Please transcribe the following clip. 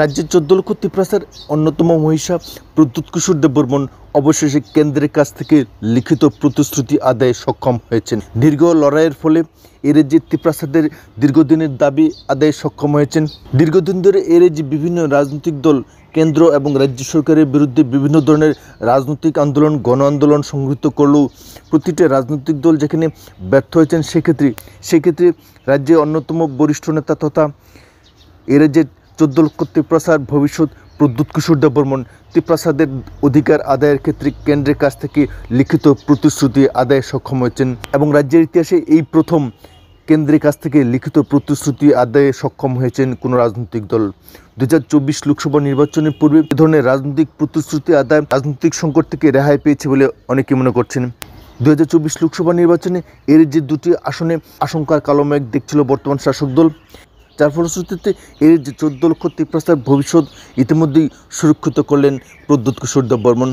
রাজ্যের চোদ্দ লক্ষ তিপ্রাসার অন্যতম মহিষা প্রদ্যুৎ কিশোর দেববর্মন অবশেষে কেন্দ্রের কাছ থেকে লিখিত প্রতিশ্রুতি আদায়ে সক্ষম হয়েছেন। দীর্ঘ লড়াইয়ের ফলে এ রাজ্যের তিপ্রাসাদের দীর্ঘদিনের দাবি আদায়ে সক্ষম হয়েছেন। দীর্ঘদিন ধরে এ রাজ্যে বিভিন্ন রাজনৈতিক দল, কেন্দ্র এবং রাজ্য সরকারের বিরুদ্ধে বিভিন্ন ধরনের রাজনৈতিক আন্দোলন, গণ আন্দোলন সংগৃহীত করলেও প্রতিটা রাজনৈতিক দল যেখানে ব্যর্থ হয়েছেন সেক্ষেত্রে সেক্ষেত্রে রাজ্যের অন্যতম বরিষ্ঠ নেতা তথা এ রাজ্যের চোদ্দ লক্ষ তিপ্রাসার ভবিষ্যৎ প্রদ্যুৎ কিশোর দেববর্মন। তিপ্রাসাদের অধিকার আদায়ের ক্ষেত্রে কেন্দ্রের কাছ থেকে লিখিত প্রতিশ্রুতি আদায়ে সক্ষম হয়েছেন এবং রাজ্যের ইতিহাসে এই প্রথম কেন্দ্রের কাছ থেকে লিখিত প্রতিশ্রুতি আদায়ে সক্ষম হয়েছেন কোনো রাজনৈতিক দল। দুহাজার চব্বিশ লোকসভা নির্বাচনের পূর্বে এ ধরনের রাজনৈতিক প্রতিশ্রুতি আদায় রাজনৈতিক সংকট থেকে রেহাই পেয়েছে বলে অনেকে মনে করছেন। দুই হাজার চব্বিশ লোকসভা নির্বাচনে এর যে দুটি আসনে আশঙ্কার কালো মেঘ দেখছিল বর্তমান শাসক দল। যার ফলশ্রুতিতে এর যে চোদ্দ লক্ষ তিপ্রাস্তার ভবিষ্যৎ ইতিমধ্যেই সুরক্ষিত করলেন প্রদ্যুৎ কিশোর দেব বর্মন।